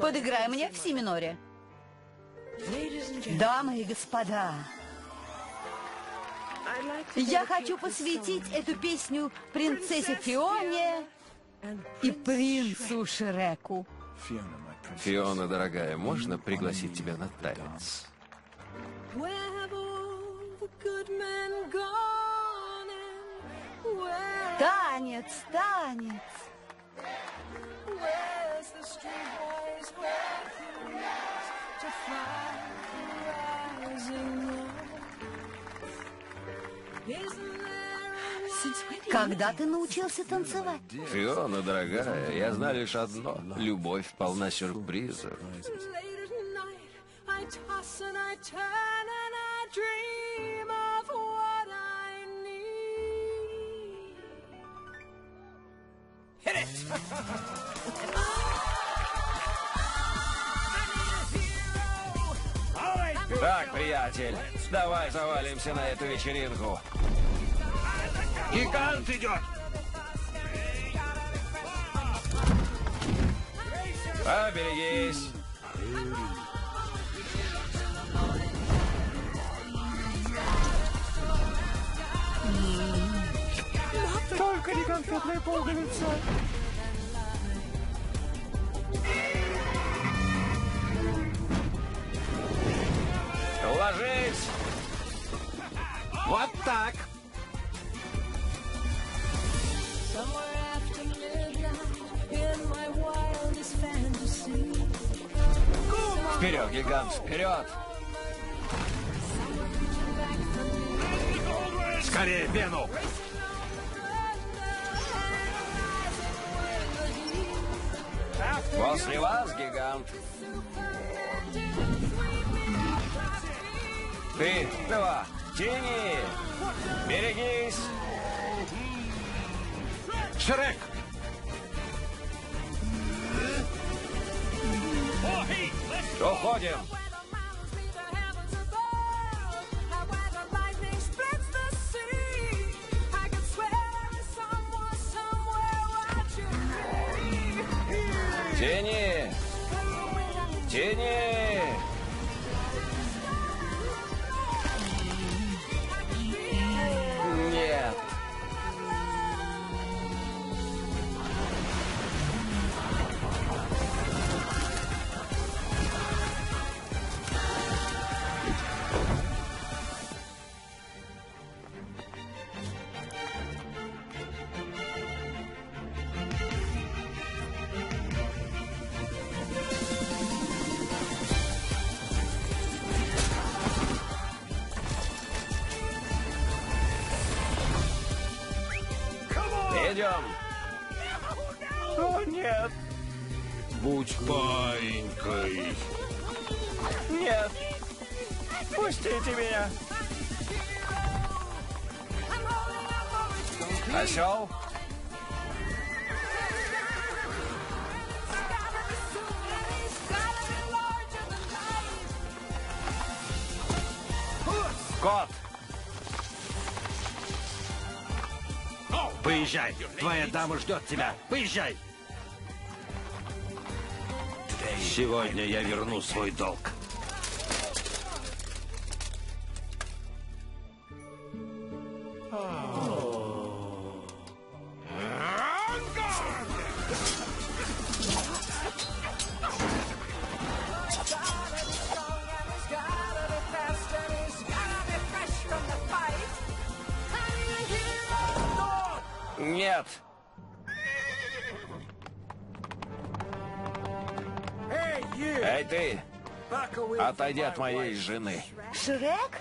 Подыграй мне в си миноре. Дамы и господа, я хочу посвятить эту песню принцессе Фионе и принцу Шреку. Фиона, дорогая, можно пригласить тебя на танец? Танец, танец. Когда ты научился танцевать? Фиона, дорогая, я знаю лишь одно. Любовь полна сюрпризов. Так, приятель, давай завалимся на эту вечеринку. Гигант идет! Поберегись. Только не конфетная пуговица! Вот так! Вперед, гигант, вперед! Скорее пену! После вас, гигант. Ты, два, тяни! Берегись! Шрек! Уходим! Тяни! Тяни! Идем! О, нет! Будь паинькой! Нет! Пустите меня! Осел? Кот! Поезжай! Твоя дама ждет тебя! Поезжай! Сегодня я верну свой долг. Нет! Эй, ты! Отойди от моей жены. Шрек?